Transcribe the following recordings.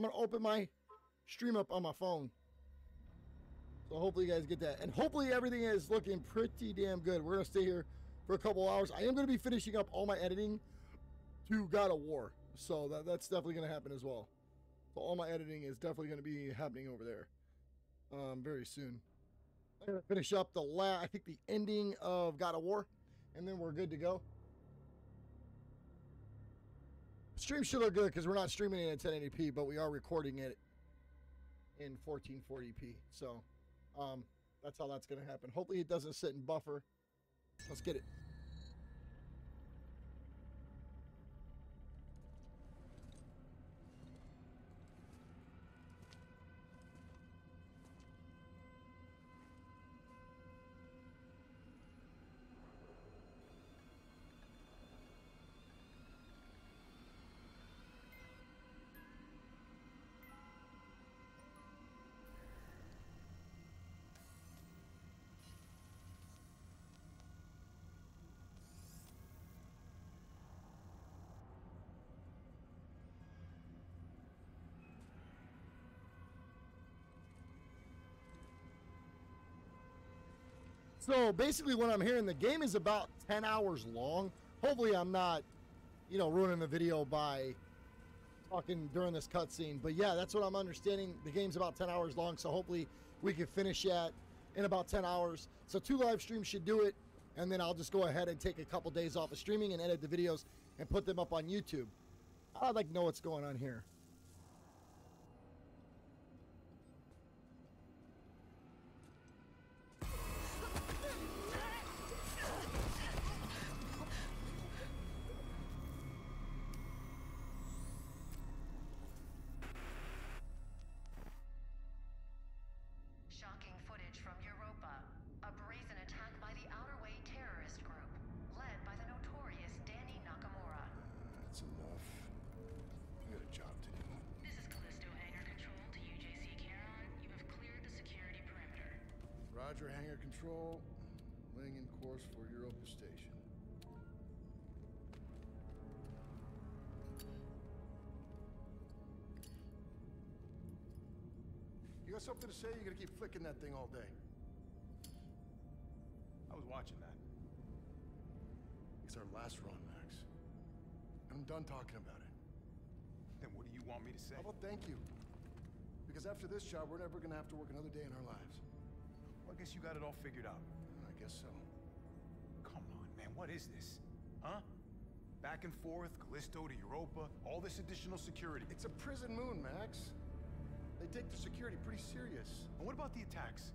I'm gonna open my stream up on my phone. So hopefully you guys get that. And hopefully everything is looking pretty damn good. We're gonna stay here for a couple hours. I am gonna be finishing up all my editing to God of War. So that, that's definitely gonna happen as well. So all my editing is definitely gonna be happening over there. Um, very soon. I'm gonna finish up the last, I think the ending of God of War, and then we're good to go. Stream should look good because we're not streaming it in 1080p, but we are recording it in 1440p. So um, that's how that's going to happen. Hopefully it doesn't sit and buffer. Let's get it. So basically, what I'm hearing, the game is about 10 hours long. Hopefully, I'm not, you know, ruining the video by talking during this cutscene. But yeah, that's what I'm understanding. The game's about 10 hours long, so hopefully we can finish that in about 10 hours. So two live streams should do it, and then I'll just go ahead and take a couple days off of streaming and edit the videos and put them up on YouTube. I'd like to know what's going on here. Roger, hangar control. Laying in course for Europa Station. You got something to say? You're gonna keep flicking that thing all day. I was watching that. It's our last run, Max. I'm done talking about it. Then what do you want me to say? How about thank you? Because after this job, we're never gonna have to work another day in our lives. Well, I guess you got it all figured out. Mm, I guess so. Come on, man, what is this? Huh? Back and forth, Callisto to Europa, all this additional security. It's a prison moon, Max. They take the security pretty serious. And what about the attacks?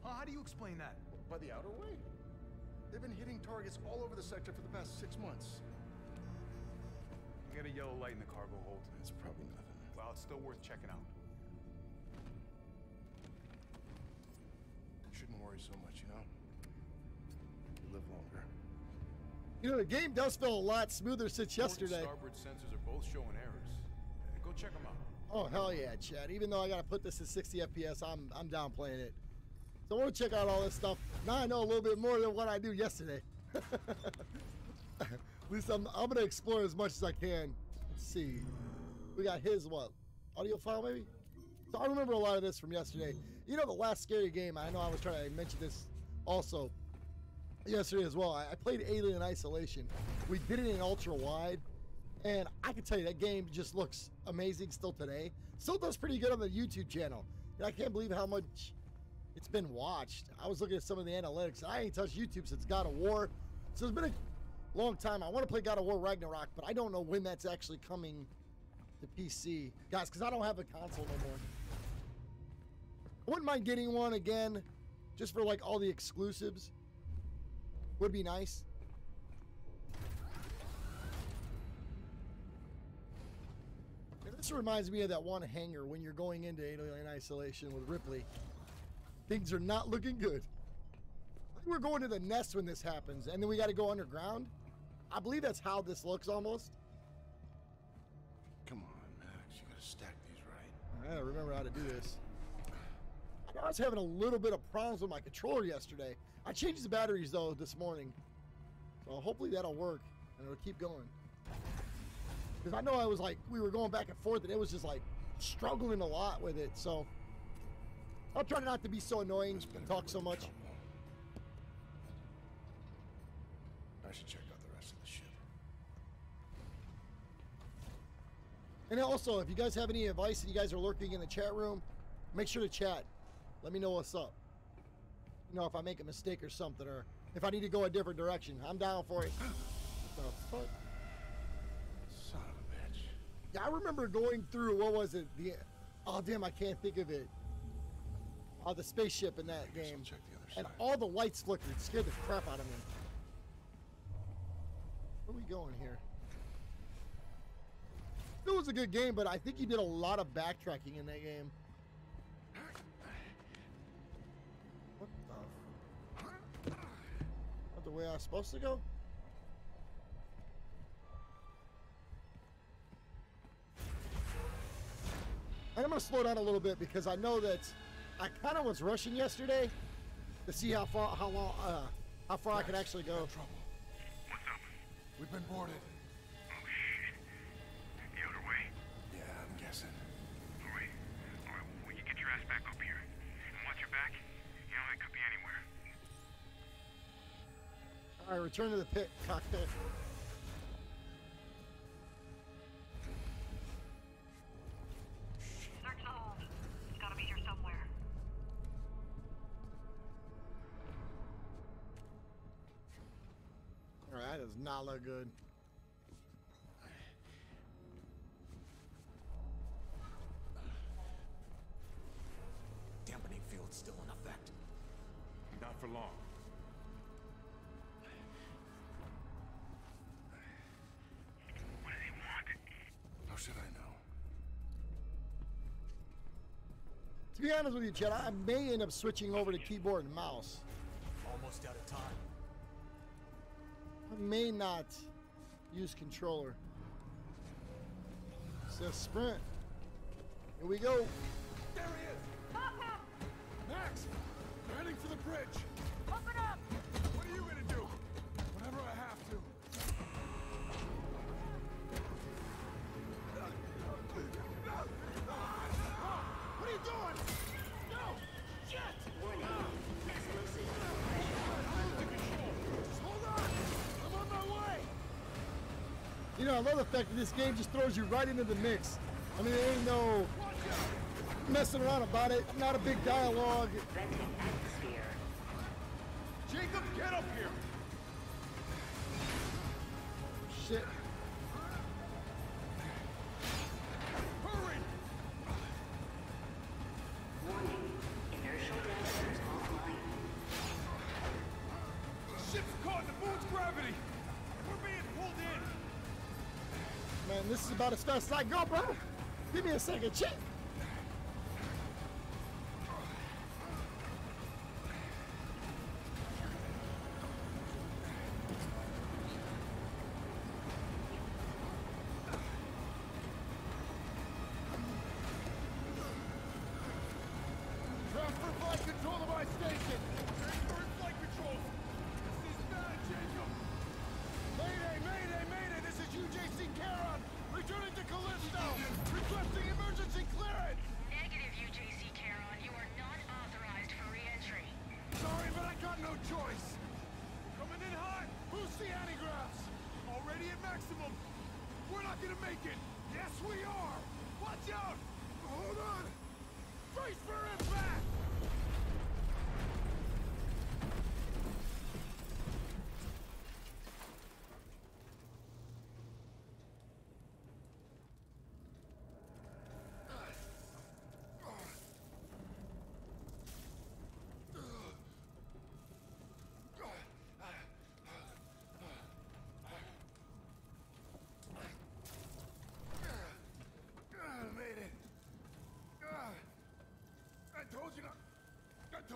Huh? How do you explain that? By the outer way? They've been hitting targets all over the sector for the past six months. You got a yellow light in the cargo hold. It's probably nothing. Well, it's still worth checking out. Shouldn't worry so much, you know? You live longer. You know, the game does feel a lot smoother since yesterday. starboard sensors are both showing errors. Go check them out. Oh hell yeah, Chad! Even though I gotta put this at 60 FPS, I'm I'm down playing it. So I want to check out all this stuff. Now I know a little bit more than what I knew yesterday. At least I'm I'm gonna explore as much as I can. Let's see. We got his what? Audio file maybe? So I remember a lot of this from yesterday. You know the last scary game, I know I was trying to mention this also yesterday as well. I, played Alien Isolation. We did it in ultra wide. And I can tell you that game just looks amazing still today. Still does pretty good on the YouTube channel. And I can't believe how much it's been watched. I was looking at some of the analytics. I ain't touched YouTube since God of War. So it's been a long time. I want to play God of War Ragnarok, but I don't know when that's actually coming to PC. Guys, because I don't have a console no more. Wouldn't mind getting one again, just for like all the exclusives. Would be nice. And this reminds me of that one hangar when you're going into Alien Isolation with Ripley. Things are not looking good. I think we're going to the nest when this happens, and then we got to go underground. I believe that's how this looks almost. Come on, Max. You gotta stack these right. I gotta remember how to do this. I was having a little bit of problems with my controller yesterday. I changed the batteries though this morning. So hopefully that'll work and it'll keep going. Because I know I was like, we were going back and forth and it was just like struggling a lot with it. So I'll try not to be so annoying and talk so much. trouble. I should check out the rest of the ship. And also, if you guys have any advice and you guys are lurking in the chat room, make sure to chat. Let me know what's up. You know, if I make a mistake or something, or if I need to go a different direction. I'm down for it. What the fuck? Son of a bitch. Yeah, I remember going through, what was it? The Oh, damn, I can't think of it. Oh, the spaceship in that game. Check the other And all the lights flickered. Scared the crap out of me. Where are we going here? It was a good game, but I think you did a lot of backtracking in that game. The way I was supposed to go? And I'm gonna slow down a little bit because I know that I kind of was rushing yesterday to see how far, how long, uh, how far I could actually go. Trouble. What's up? We've been boarded. All right, return to the pit cockpit. Search the hold. It's gotta be here somewhere. All right, that does not look good. Dampening field still in effect. Not for long. To be honest with you, Chad, I may end up switching over to keyboard and mouse. Almost out of time. I may not use controller. Says sprint. Here we go. There he is! Max! Heading for the bridge! Open up! I love the fact that this game just throws you right into the mix. I mean, there ain't no messing around about it. Not a big dialogue. Jacob, get up here! Shit. This is about as fast as I go, bro. Give me a second, chick.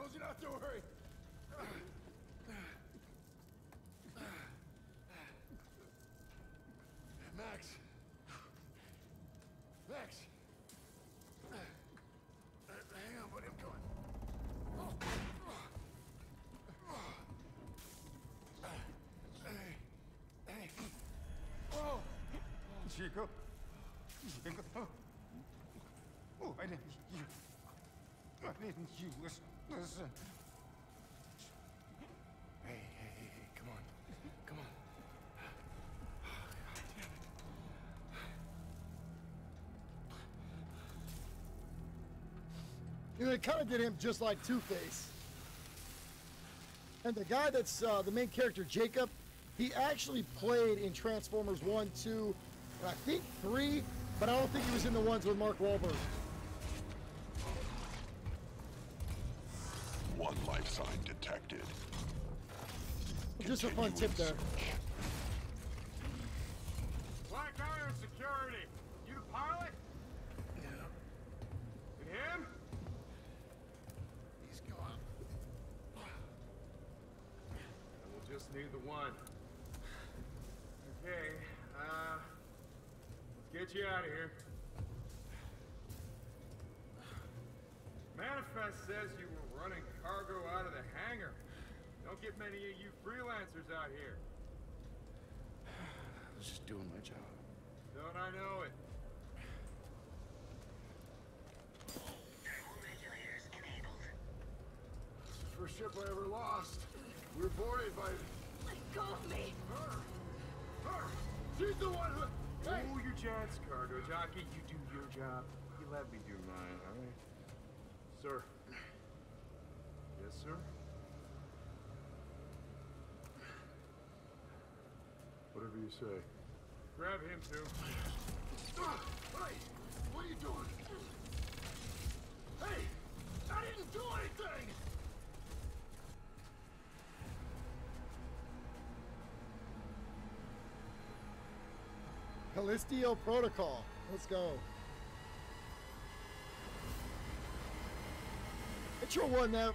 Told you not to worry. Max. Max. Hang on, buddy. I'm coming. Chico? Chico? Oh, Why didn't you? Why didn't you listen? Listen? Hey, hey, hey, hey, come on. Come on. It. You know, they kind of did him just like Two Face. And the guy that's uh, the main character, Jacob, he actually played in Transformers 1, 2, and I think 3, but I don't think he was in the ones with Mark Wahlberg. One life sign detected. Just a fun tip there. Black Iron Security. You the pilot? Yeah. And him? He's gone. We'll just need the one. Okay, uh, let's get you out of here. Manifest says you were running cargo out of the hangar. Don't get many of you freelancers out here. I was just doing my job. Don't I know it? Regulators enabled. It's the first ship I ever lost. We were boarded by Let go of me! her. Her! She's the one who... Hey! Hold your jets, cargo jockey. You do your job. You let me do mine, all right? Sir. Yes, sir? Whatever you say. Grab him, too. Hey! What are you doing? Hey! I didn't do anything! Callisto Protocol. Let's go. Intro wasn't that,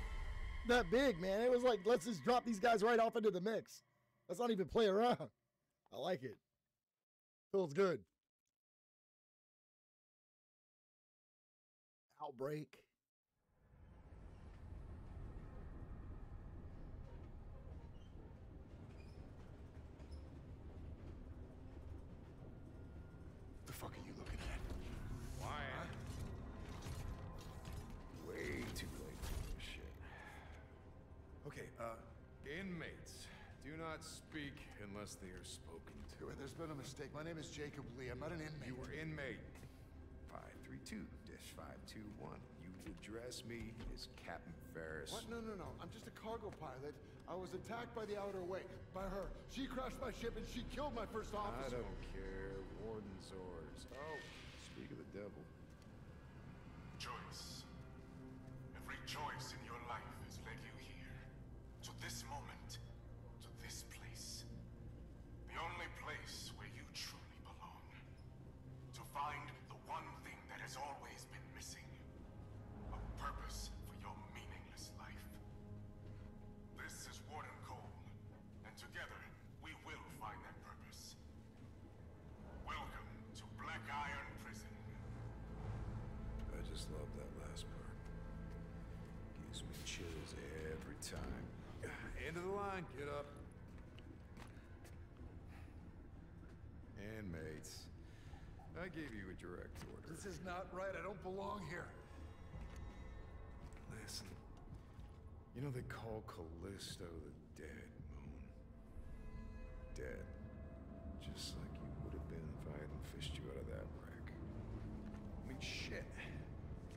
that big, man. It was like, let's just drop these guys right off into the mix. Let's not even play around. I like it. Feels good. Outbreak. The fuck are you looking at? Why? Way too late for this shit. Okay, uh, Inmates, do not speak unless they are spoken to. there's been a mistake. My name is Jacob Lee. I'm not an inmate. You were inmate. 532-521. You address me as Captain Ferris. What? No, no, no. I'm just a cargo pilot. I was attacked by the Outer Way. By her. She crashed my ship and she killed my first officer. I don't care. Warden's orders. Oh, speak of the devil. Choice. Every choice in your End of the line, get up. Inmates, I gave you a direct order. This is not right. I don't belong here. Listen, you know they call Callisto the dead moon. Dead. Just like you would have been if I hadn't fished you out of that wreck. I mean, shit.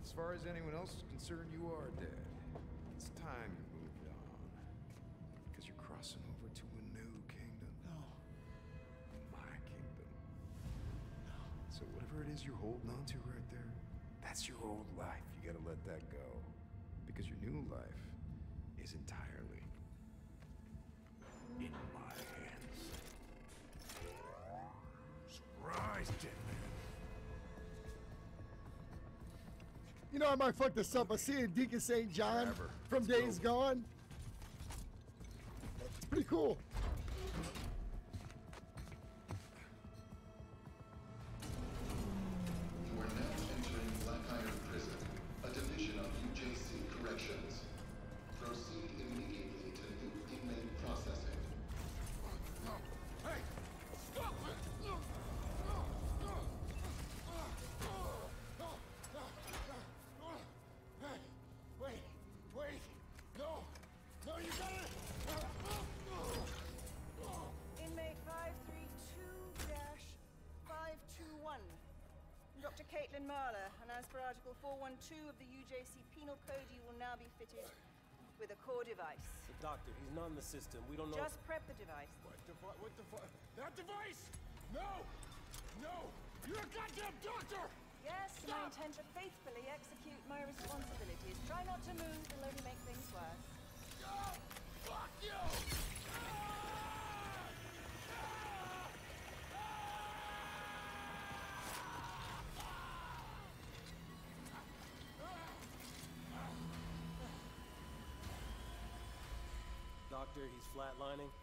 As far as anyone else is concerned, you are dead. It's time whatever it is you're holding on to right there, that's your old life. You gotta let that go. Because your new life is entirely in my hands. Surprise, dead man. You know, I might fuck this up. I see a Deacon St. John Forever. from Days Gone. It's pretty cool. Marler, and as per Article 412 of the UJC Penal Code, you will now be fitted with a core device. The doctor, he's not in the system. We don't know. Just prep the device. What the fu- What the fuck? That device! No! No! You're a goddamn doctor! Yes, and I intend to faithfully execute my responsibilities. Try not to move, it'll only make things worse. Oh, fuck you! Doctor, he's flatlining.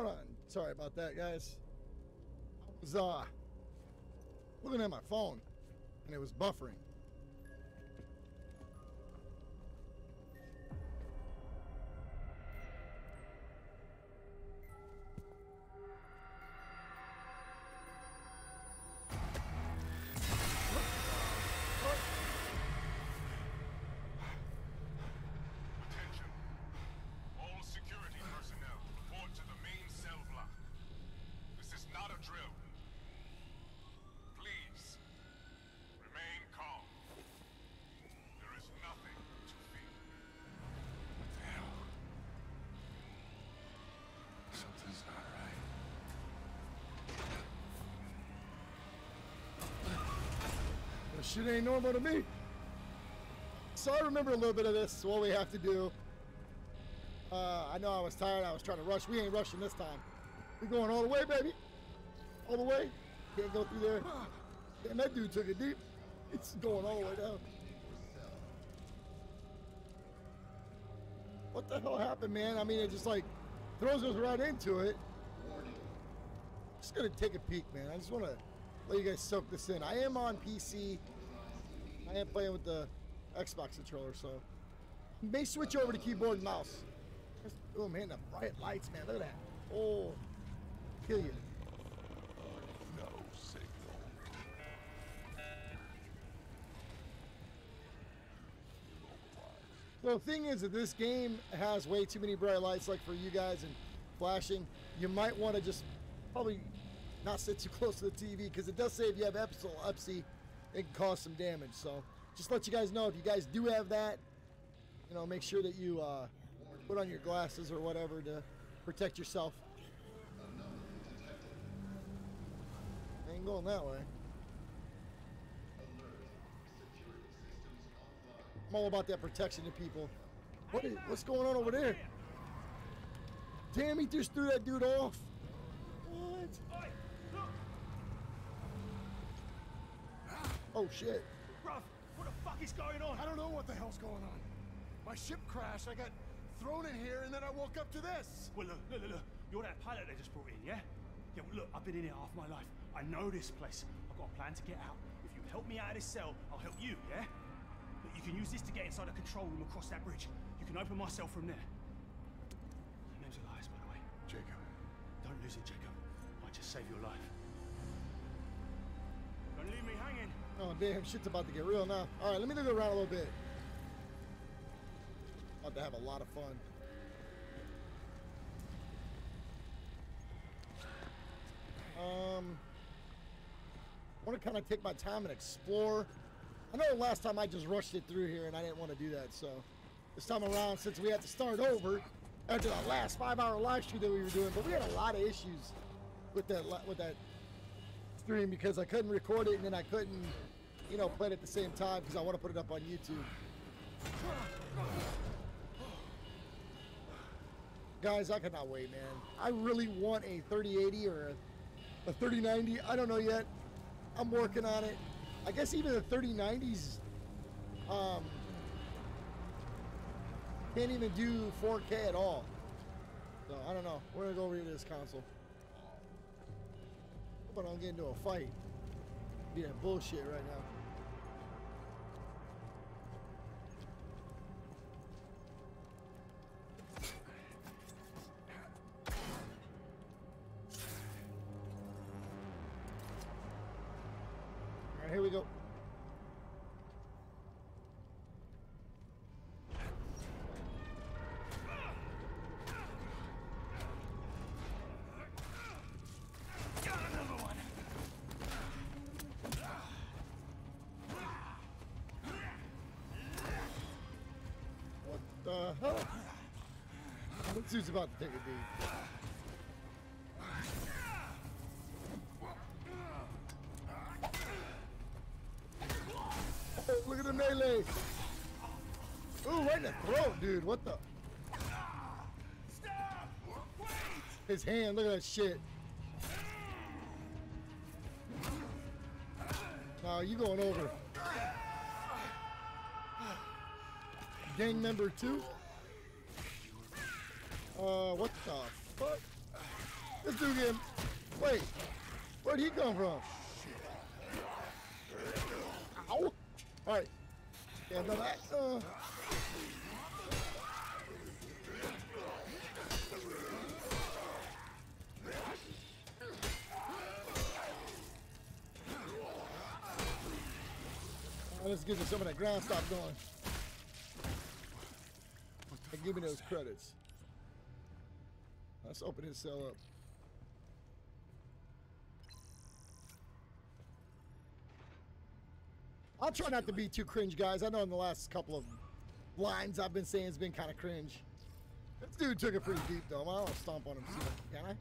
Hold on. Sorry about that, guys. I was uh looking at my phone and it was buffering. Shit ain't normal to me. So I remember a little bit of this, what we have to do. Uh, I know I was tired, I was trying to rush. We ain't rushing this time. we going all the way, baby. All the way. Can't go through there. Damn, that dude took it deep. It's going all the way down. What the hell happened, man? I mean, it just like throws us right into it. Just gonna take a peek, man. I just want to let you guys soak this in. I am on PC. I am playing with the Xbox controller, so may switch over to keyboard and mouse. Oh man, the bright lights, man. Look at that. Oh, kill you. No signal. So the thing is that this game has way too many bright lights, like for you guys and flashing. You might want to just probably not sit too close to the TV because it does say if you have epilepsy, it can cause some damage. So just let you guys know if you guys do have that, you know, make sure that you uh, put on your glasses or whatever to protect yourself. I ain't going that way. I'm all about that protection to people. What is, what's going on over there? Damn, he just threw that dude off. What? Oh shit. Bruv, what the fuck is going on? I don't know what the hell's going on. My ship crashed, I got thrown in here, and then I woke up to this. Well, look, look, look, look. You're that pilot they just brought in, yeah? Yeah, well, look, I've been in here half my life. I know this place. I've got a plan to get out. If you help me out of this cell, I'll help you, yeah? Look, you can use this to get inside the control room across that bridge. You can open my cell from there. My name's Elias, by the way. Jacob. Don't lose it, Jacob. Might just save your life. Don't leave me hanging. Oh damn, shit's about to get real now. All right, let me look around a little bit. About to have a lot of fun. Um, I want to kind of take my time and explore. I know last time I just rushed it through here and I didn't want to do that, so this time around, since we had to start over after the last five-hour live stream that we were doing, but we had a lot of issues with that with that stream because I couldn't record it and then I couldn't, you know, play it at the same time because I want to put it up on YouTube. Guys, I cannot wait, man. I really want a 3080 or a, a 3090. I don't know yet. I'm working on it. I guess even the 3090s um, can't even do 4K at all. So I don't know. We're gonna go over to this console. Hope I don't get into a fight. Be that bullshit right now. Dude's about to take a beat. Oh, look at the melee. Ooh, right in the throat, dude. What the? His hand, look at that shit. No, you going over. Gang member two? Uh, what the fuck? This dude getting... Wait, where'd he come from? Ow! Alright. Yeah, no, that, uh... Let's get some of that ground stop going. And give me those credits. Let's open his cell up. I'll try not to be too cringe, guys. I know in the last couple of lines I've been saying has been kind of cringe. This dude took it pretty deep, though. I'll stomp on him soon. Can I?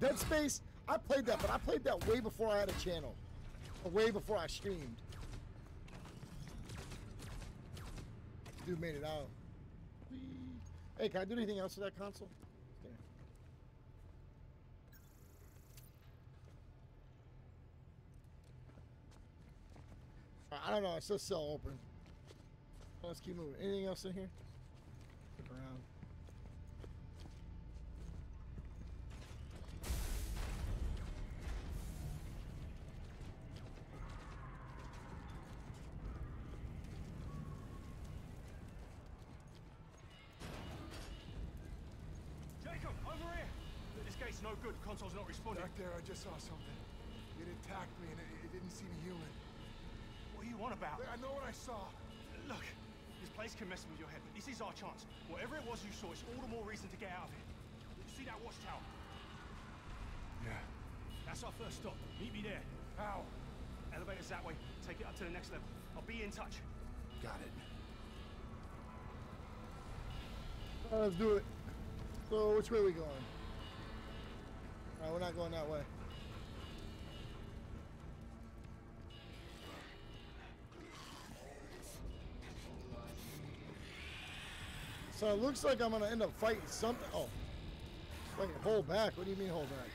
Dead Space, I played that, but I played that way before I had a channel. Way before I streamed. Dude made it out. Hey, can I do anything else with that console? Okay. I don't know. It says cell open. Let's keep moving. Anything else in here? Look around. Jacob, over here! This gate's no good. Console's not responding. Back there, I just saw something. It attacked me and it, it didn't seem human. What are you on about? I know what I saw. Look, this place can mess with your head, but this is our chance. Whatever it was you saw, it's all the more reason to get out of here. You see that watchtower? Yeah. That's our first stop. Meet me there. How? Elevator's that way. Take it up to the next level. I'll be in touch. Got it. All right, let's do it. So, which way are we going? All right, we're not going that way. So it looks like I'm gonna end up fighting something. Oh, wait, hold back. What do you mean hold back?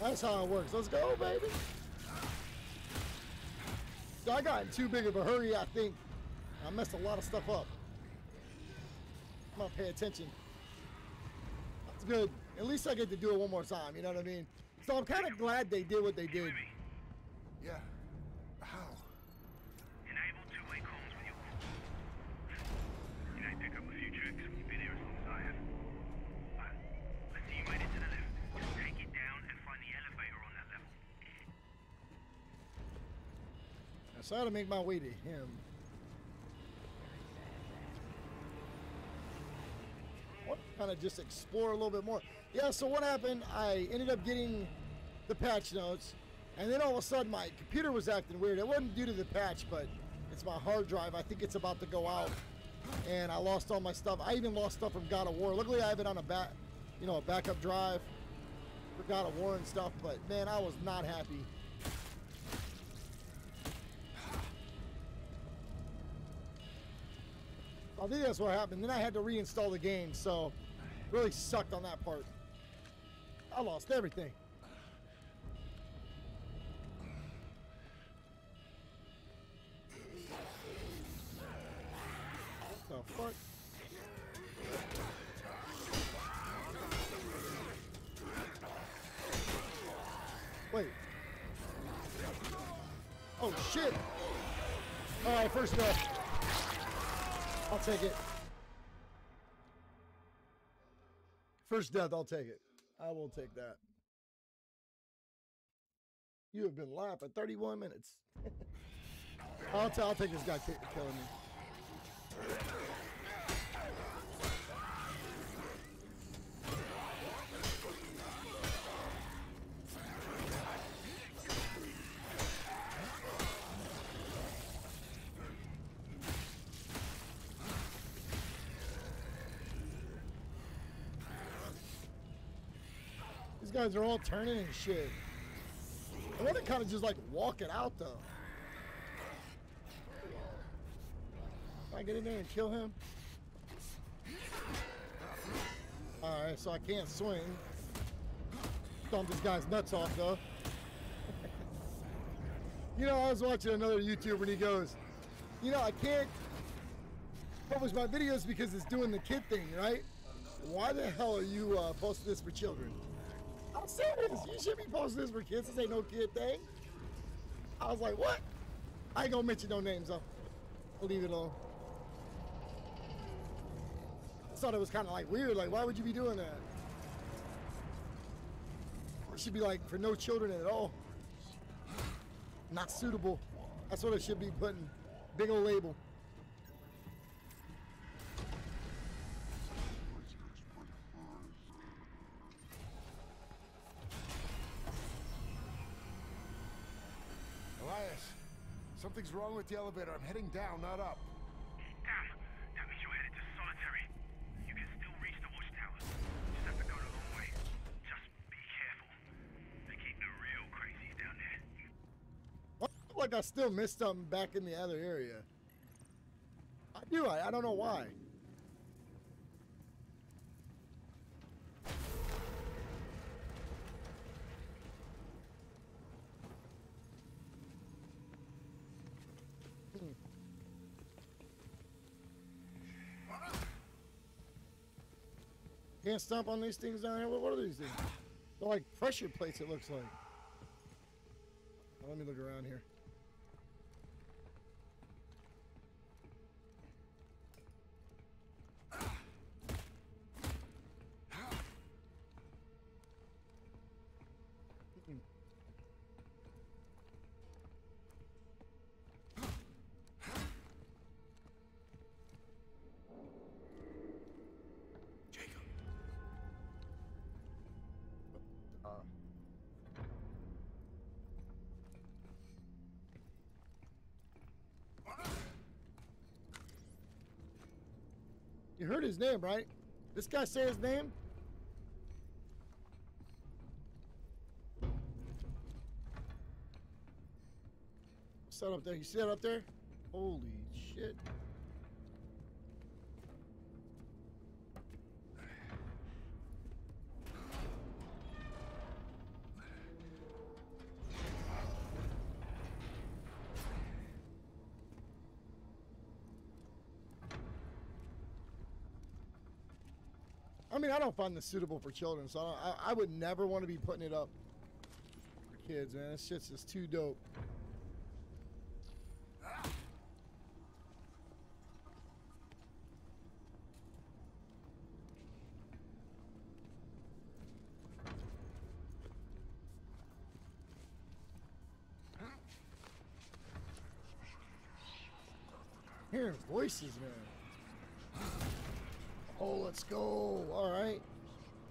That's how it works. Let's go, baby. I got in too big of a hurry, I think. I messed a lot of stuff up. I'm gonna pay attention. That's good. At least I get to do it one more time, you know what I mean? So I'm kind of glad they did what they did. Yeah. How? Enable two-way comms with your You know, pick up a few tricks. You've been here as long as I have. I see you made it to the left. Just take it down and find the elevator on that level. So I had to make my way to him. Kind of just explore a little bit more. Yeah, so what happened, I ended up getting the patch notes, and then all of a sudden my computer was acting weird. It wasn't due to the patch, but it's my hard drive. I think it's about to go out, and I lost all my stuff. I even lost stuff from God of War. Luckily, I have it on a back, you know, a backup drive for God of War and stuff. But man, I was not happy. I think that's what happened. Then I had to reinstall the game, so really sucked on that part. I lost everything. What the fuck? Wait. Oh shit! Alright, first death. I'll take it. First death, I'll take it. I won't take that. You have been live for 31 minutes. I'll, t- I'll take this guy ki- killing me. These guys are all turning and shit. I want to kind of just like walk it out though. Can I get in there and kill him? Alright, so I can't swing. Stomp this guy's nuts off though. you know, I was watching another YouTuber and he goes, you know, I can't publish my videos because it's doing the kid thing, right? Why the hell are you uh, posting this for children? Serious. You should be posting this for kids. This ain't no kid thing. I was like, what? I ain't gonna mention no names though. Leave it alone. I thought it was kind of like weird. Like, why would you be doing that? It should be like for no children at all. Not suitable. That's what it should be putting. Big old label. Something's wrong with the elevator. I'm heading down, not up. Damn, that means you're headed to solitary. You can still reach the watchtower. Just have to go the long way. Just be careful. They keep the real crazies down there. I feel like I still missed something back in the other area. I do. I, I don't know why. Can't stomp on these things down here. What, are these things? They're like pressure plates. It looks like. Let me look around here. Jacob. You heard his name, right? This guy say his name? What's that up there? You see that up there? Holy shit. Find this suitable for children, so I, I, I would never want to be putting it up for kids, man. This shit's just too dope. Hearing voices, man. Oh, let's go. All right.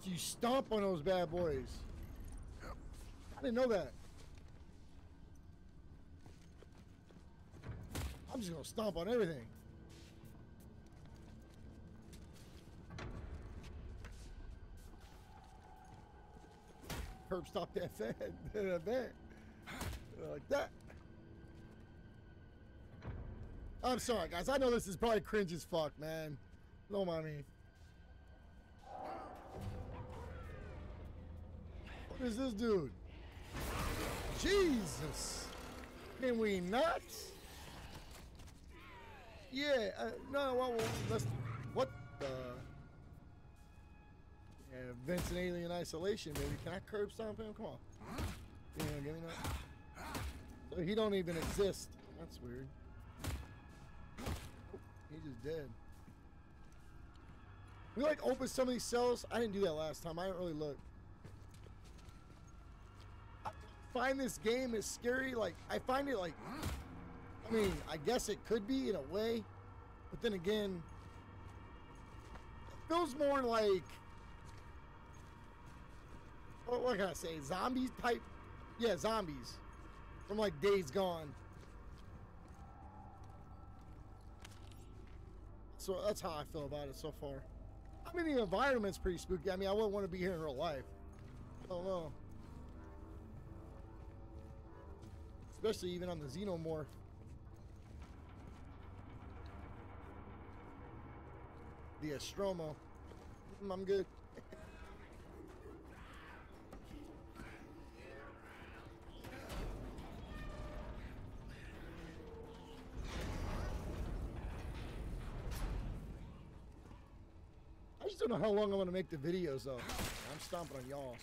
So you stomp on those bad boys. I didn't know that. I'm just going to stomp on everything. Herb stop that fan. Like that. I'm sorry, guys. I know this is probably cringe as fuck, man. No me. Is this dude? Jesus. Can we not? Yeah, uh, no, well, well, let's. What the? Yeah, Vincent Alien Isolation, baby. Can I curb stomp him? Come on. Know, give me that. So he don't even exist. That's weird. He's just dead. We like open some of these cells. I didn't do that last time. I didn't really look. I find this game is scary. Like I find it like. I mean, I guess it could be in a way, but then again, it feels more like. What, what can I say? Zombies type. Yeah, zombies from like Days Gone. So that's how I feel about it so far. I mean, the environment's pretty spooky. I mean, I wouldn't want to be here in real life. I don't know. Especially even on the Xenomorph. The Astromo. Mm, I'm good. I just don't know how long I'm gonna make the videos though. I'm stomping on.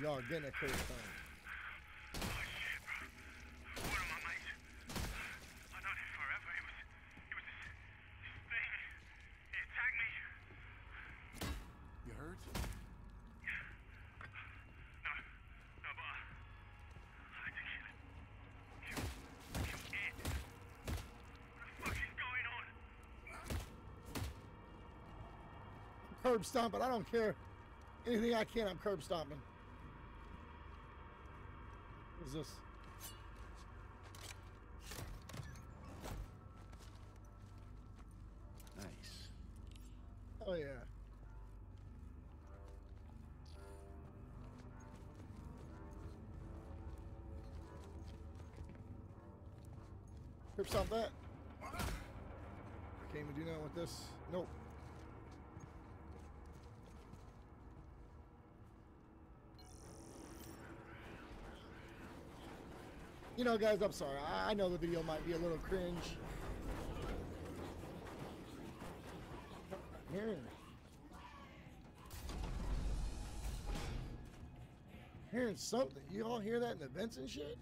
Y'all are getting a crazy time. Curb stomping. I don't care. Anything I can, I'm curb stomping. What is this? Nice. Oh yeah. Curb stomp that. Can't even do nothing with this. Nope. You know, guys, I'm sorry. I, know the video might be a little cringe. Hearing. Hearing something. You all hear that in the vents and shit?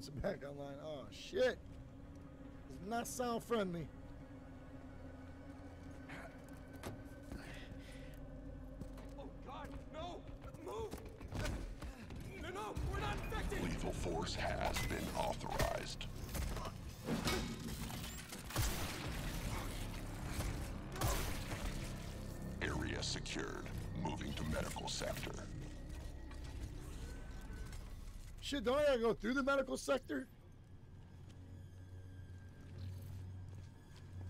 Security units are back online. Oh, shit. Does not sound friendly. Oh God, no! Move! No, no, we're not infected! Lethal force has been authorized. Area secured. Moving to medical sector. Shit, don't I gotta go through the medical sector?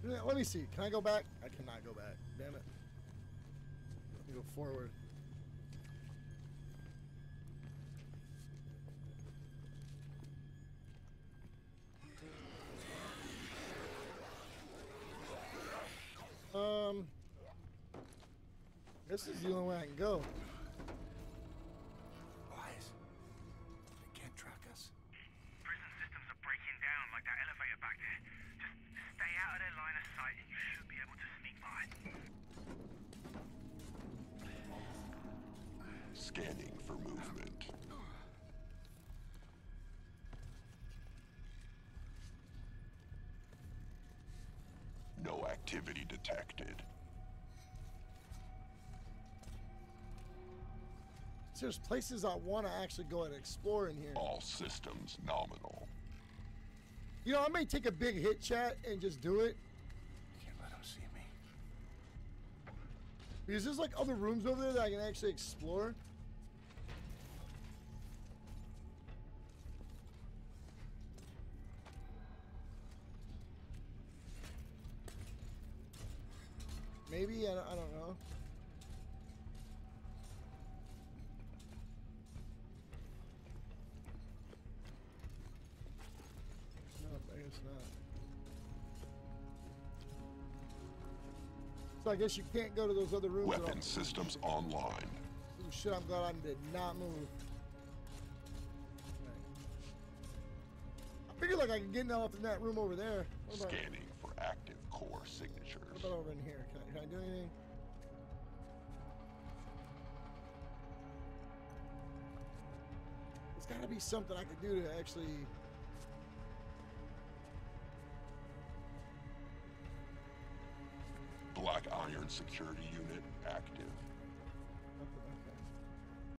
Let me see. Can I go back? I cannot go back. Damn it. Let me go forward. Um, this is the only way I can go. Scanning for movement. No activity detected. So there's places I want to actually go and explore in here. All systems nominal. You know, I may take a big hit chat and just do it. Can't let them see me. Because there's like other rooms over there that I can actually explore. Maybe, I don't, I don't know. No, I guess not. So I guess you can't go to those other rooms. Weapon systems online. Oh shit, I'm glad I did not move. I figured like I could get out in that room over there. Scanning for active core signatures. what about over in here? Can I, can I do anything? There's gotta be something I could do to actually... Black Iron security unit active.